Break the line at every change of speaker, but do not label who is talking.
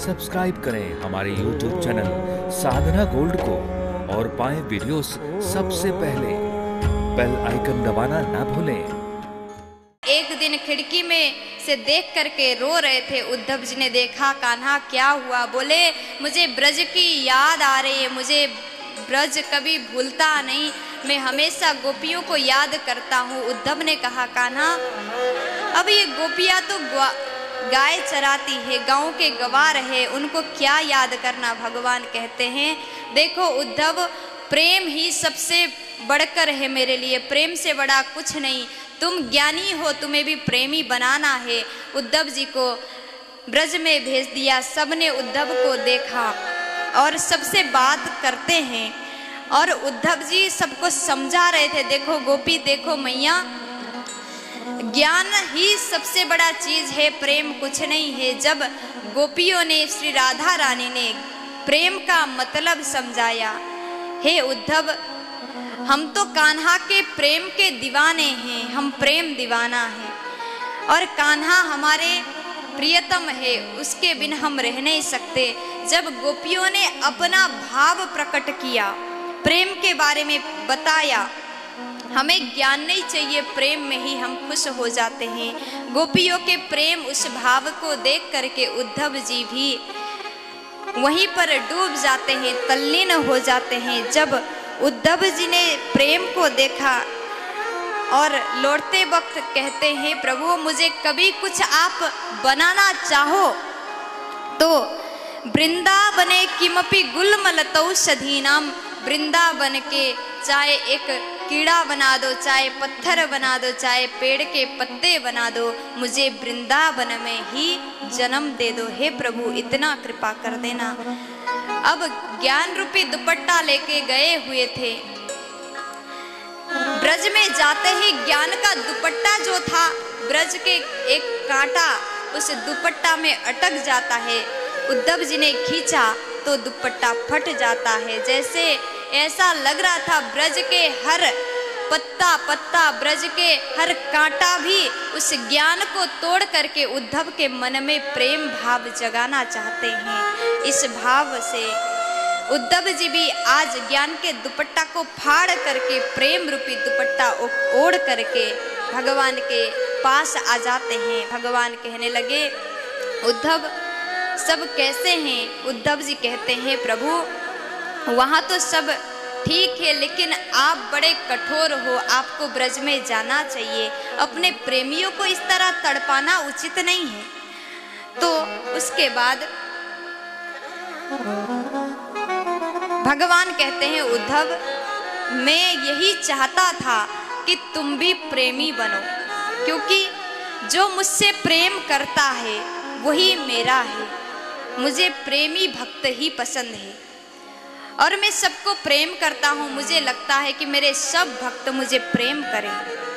Subscribe करें हमारे YouTube channel साधना gold को और पाएँ वीडियोस सबसे पहले। बेल आइकन दबाना ना भूलें।
एक दिन खिड़की में से देख करके रो रहे थे, उद्धव जी ने देखा, कान्हा, क्या हुआ? बोले, मुझे ब्रज की याद आ रही है, मुझे ब्रज कभी भूलता नहीं, मैं हमेशा गोपियों को याद करता हूँ। उद्धव ने कहा, कान्हा, अब ये गोपियाँ तो गाय चराती है, गाँव के गवार है, उनको क्या याद करना भगवान कहते हैं? देखो उद्धव, प्रेम ही सबसे बढ़कर है मेरे लिए, प्रेम से बड़ा कुछ नहीं। तुम ज्ञानी हो, तुम्हें भी प्रेमी बनाना है। उद्धव जी को ब्रज में भेज दिया, सबने उद्धव को देखा और सबसे बात करते हैं। और उद्धव जी सबको समझा रहे थे, देखो गोपी, देखो मैया ज्ञान ही सबसे बड़ा चीज़ है, प्रेम कुछ नहीं है। जब गोपियों ने, श्री राधा रानी ने प्रेम का मतलब समझाया, हे उद्धव, हम तो कान्हा के प्रेम के दीवाने हैं, हम प्रेम दीवाना हैं। और कान्हा हमारे प्रियतम है, उसके बिन हम रह नहीं सकते। जब गोपियों ने अपना भाव प्रकट किया, प्रेम के बारे में बताया हमें ज्ञान नहीं चाहिए, प्रेम में ही हम खुश हो जाते हैं। गोपियों के प्रेम उस भाव को देख करके उद्धव जी भी वहीं पर डूब जाते हैं, तल्लीन हो जाते हैं। जब उद्धव जी ने प्रेम को देखा और लौटते वक्त कहते हैं, प्रभु, मुझे कभी कुछ आप बनाना चाहो? तो वृंदावने किमपि गुलमलतौ सधीनाम। वृंदावन के चाहे एक कीड़ा बना दो, चाहे पत्थर बना दो, चाहे पेड़ के पत्ते बना दो, मुझे वृंदावन में ही जन्म दे दो। हे प्रभु, इतना कृपा कर देना। अब ज्ञान रूपी दुपट्टा लेके गए हुए थे। ब्रज में जाते ही ज्ञान का दुपट्टा जो था, ब्रज के एक कांटा उस दुपट्टा में अटक जाता है। उद्धव जी ने खींचा तो दुपट्टा फट जाता है। जैसे ऐसा लग रहा था ब्रज के हर पत्ता पत्ता, ब्रज के हर कांटा भी उस ज्ञान को तोड़ करके उद्धव के मन में प्रेम भाव जगाना चाहते हैं। इस भाव से उद्धव जी भी आज ज्ञान के दुपट्टा को फाड़ करके, प्रेम रूपी दुपट्टा ओढ़ करके भगवान के पास आ जाते हैं। भगवान कहने लगे, उद्धव, सब कैसे हैं? उद्धव जी कहते हैं, प्रभु वहाँ तो सब ठीक है, लेकिन आप बड़े कठोर हो। आपको ब्रज में जाना चाहिए। अपने प्रेमियों को इस तरह तड़पाना उचित नहीं है। तो उसके बाद भगवान कहते हैं, उद्धव, मैं यही चाहता था कि तुम भी प्रेमी बनो, क्योंकि जो मुझसे प्रेम करता है, वही मेरा है। मुझे प्रेमी भक्त ही पसंद है। और मैं सबको प्रेम करता हूँ। मुझे लगता है कि मेरे सब भक्त मुझे प्रेम करें।